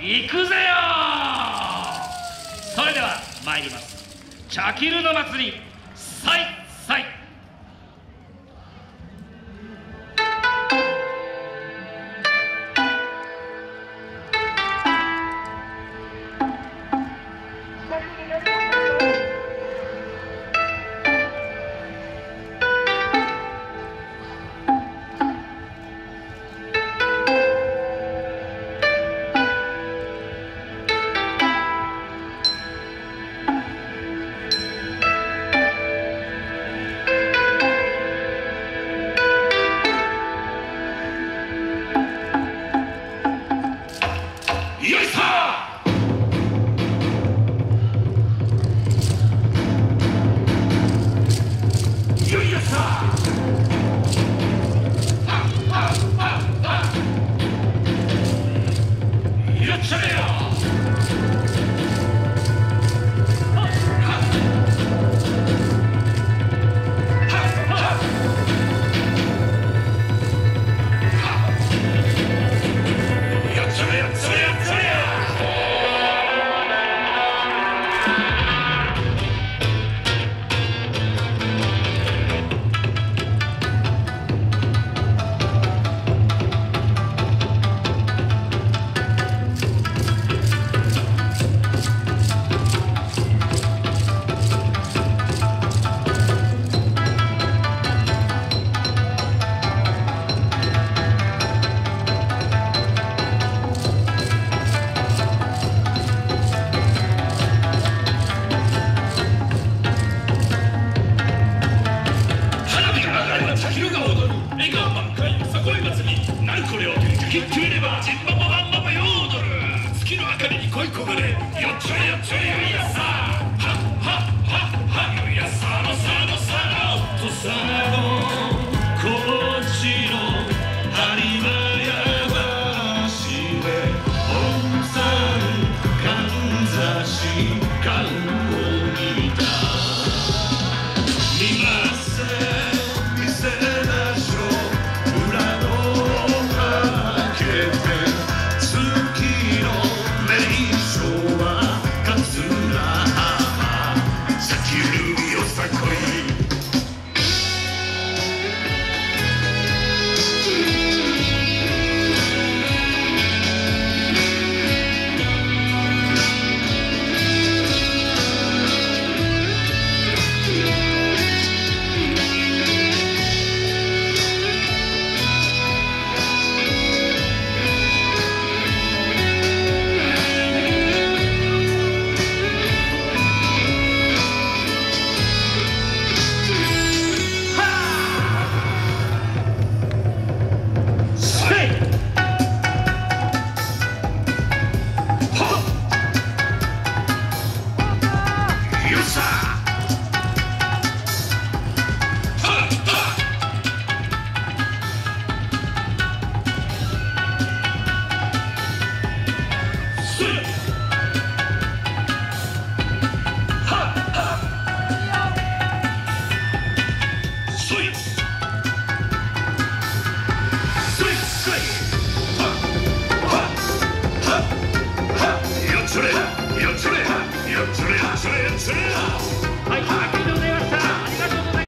行くぜよ！それでは参ります。キルの祭り最